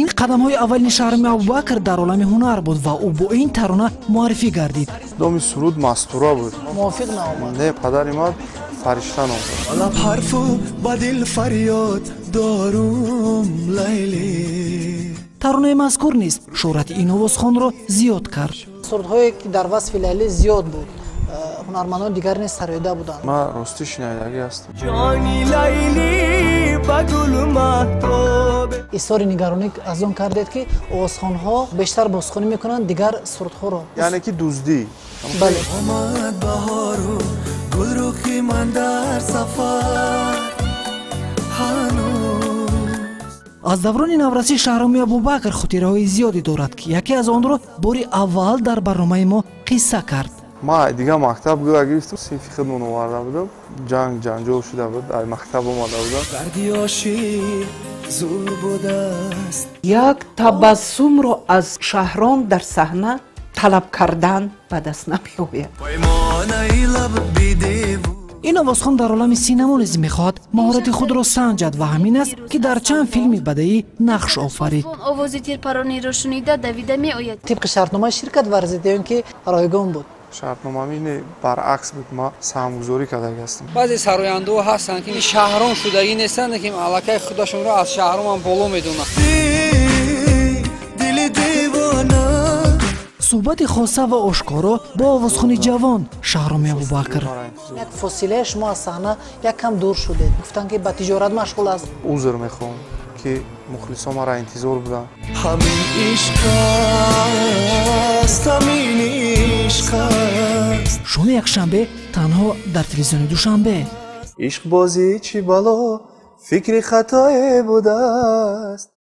ин қадамҳои аввалини шаҳрами абубакр дар олами ҳунар буд ва ӯ бо ин тарона муаррифӣ гардид. Доми суруд мастура буд. Мувофиқ наомад. Не падари ман фаришта номад лаб ҳарфу ба дил фарёд дорум лайли. Таронаи мазкур низ шӯҳрати ин овозхонро зиёд кард. Сурдҳое ки дар васфи лайли зиёд буд ҳунармандони дигар низ сароида буданд. Ман ростӣ шинайдагӣ ҳастам. Ҷони лайли ба гулу маҳтоб изҳори нигаронӣ аз он кардед ки овозхонҳо бештар бозхонӣ мекунанд дигар сурдҳоро яъне ки дуздӣ. Бале. Омад баҳору гулрухи ман дар сафар. Аз даврони наврасӣ шаҳроми абубакр хотираҳои зиёде дорад ки яке аз онро бори аввал дар барномаи мо қисса кард ман дигар мактаб гӯя гирифтам синфи хидмон оварда будам ҷанг ҷанҷол шуда буд дар мактаб омада будам. Як табассумро аз шаҳрон дар саҳна талаб кардан ба даст намеояд ин овозхон дар олами синемо низ мехоҳад маҳорати худро санҷад ва ҳамин аст ки дар чанд филми бадаӣ нақш офарид. Овози тирпарониро шунида давида меояд. Тибқи шартномаи ширкат ин ки ройгон буд шартномаи не баръакс буд ман саҳмгузорӣ кардаги ҳастам. Баъзе сарояндуҳо ҳастанд ки шаҳрон шудагӣ нестанд ки аллакай худашонро аз шаҳроман боло медонанд. Дили девона. Суҳбати хоса ва ошкоро бо овозхони ҷавон шаҳроми абубакр як фосилаи шумо аз саҳна якам дур шудед гуфтанд ки ба тиҷорат машғул аст. Узр мехоҳам ки мухлисон маро интизор буданд ҳамин ишқ аст ҳамин ишқ шоми якшанбе танҳо дар телевизиони душанбе. Ишқбозӣ чӣ бало? Фикри хатое будааст